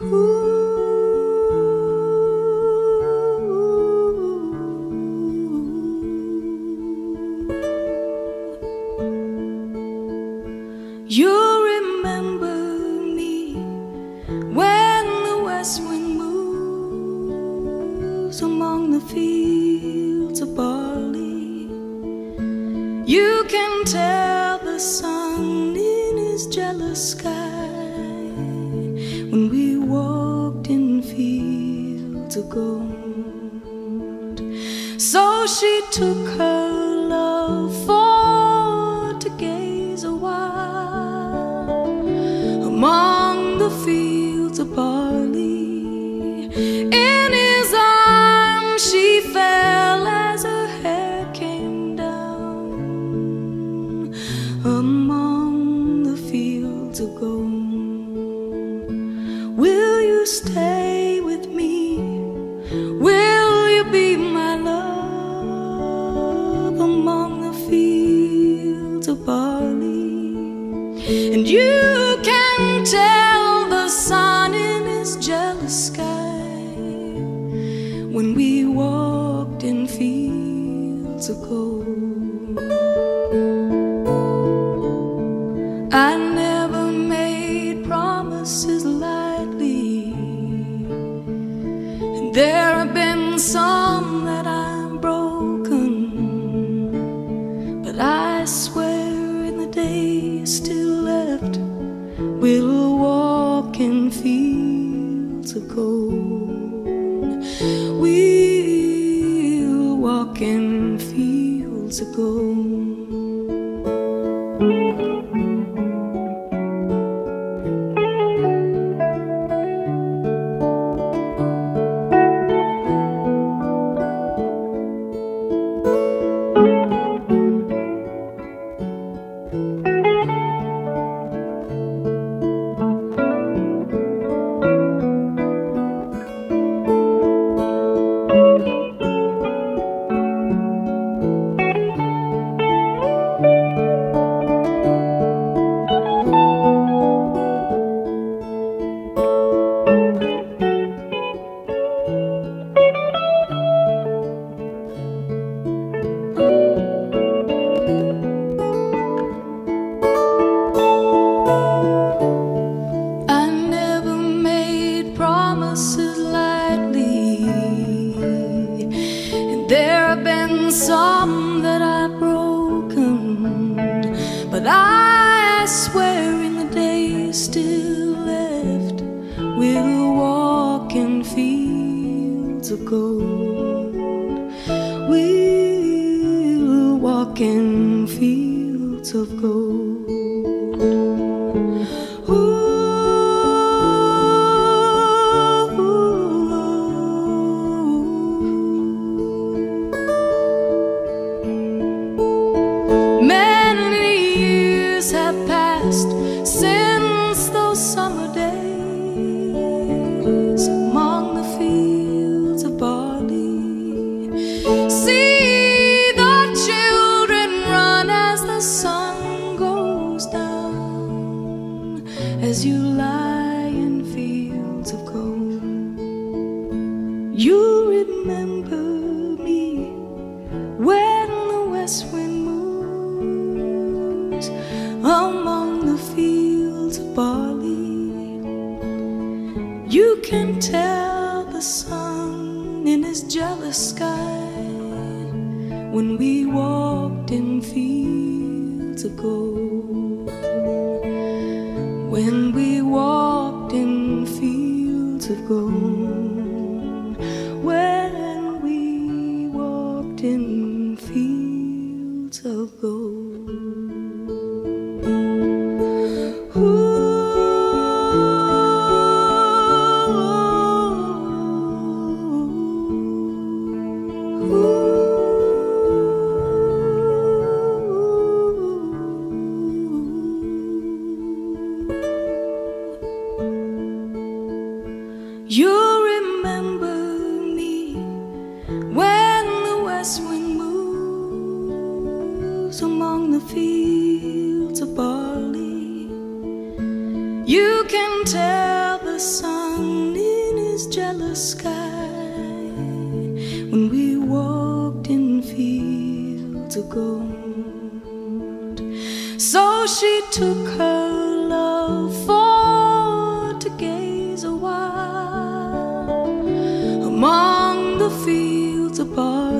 You remember me when the west wind moves among the fields of barley. You can tell the sun in his jealous sky when we walked in fields of gold. So she took her love for to gaze a while among the fields of barley. Stay with me? Will you be my love among the fields of barley? And you can tell the sun in his jealous sky when we walked in fields of gold. We'll walk in fields of gold. Still left, we'll walk in fields of gold. We'll walk in fields of gold. Remember me when the west wind moves among the fields of barley. You can tell the sun in his jealous sky when we walked in fields of gold. When we walked in fields of gold. You remember me when the west wind moves among the fields of barley. You can tell the sun in his jealous sky when we walked in fields of gold. So she took her love fields barley